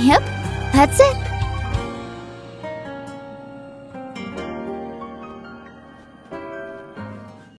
Yep, that's it.